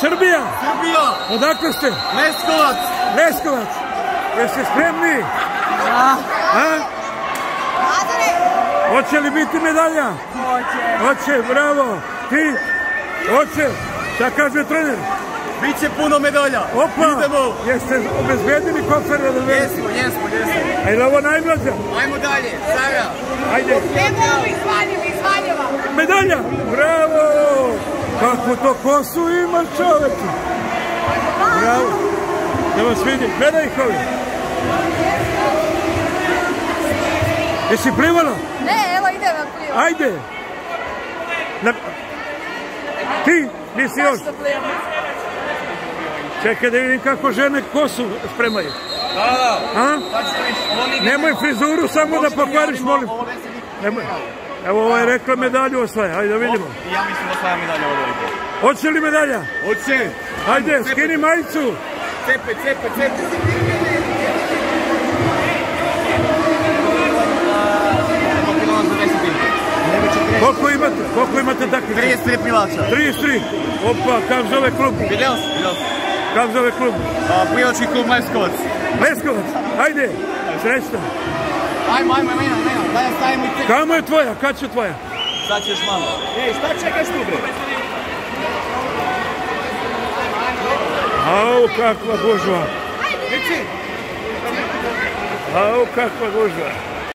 Srbija, Srbija, odakle ste? Leskovac, Leskovac. Jeste spremni? A? Hoće li biti medalja? Hoće. Hoće, bravo. Ti? Hoće. Šta kaže trener? bit će puno medalja. Opa, Idemo. jeste obezbedili kofer da? Jesmo, jesmo, jesmo. A je li ovo najmlađa? Ajmo dalje, Sara. Ajde. Evo Valjeva iz Valjeva. Medalja! Bravo! Kako to kosu ima čoveče! Bravo! Da vas vidim, gledaj ih ovi! Jesi plivala? Ne, evo ide na plivo. Ajde! Na... Ti nisi još? Čekaj da vidim kako žene kosu spremaju. Da, da. Nemoj frizuru samo da pokvariš, molim. Nemoj. Evo ovo je rekla medalju osvaja, ajde da vidimo. I ja mislim da osvaja medalja ovo veliko. Hoće li medalja? Hoće. Ajde, skini majicu. Cepe, cepe, cepe. Koliko imate? Koliko imate takvih? 33 plivača. 33. Opa, kam zove klub? Vidio si? Vidio si. Kam zove klub? A, Plivački klub Leskovac. Leskovac. Ajde. Srećno. Ajmo, ajmo, ajmo, ajmo. Daj ja stavimo i cepe. Kamo je tvoja? Kad će tvoja? Sad ćeš malo. Ej, šta čekaš tu bre? Au, kakva gužva. Au, kakva gužva.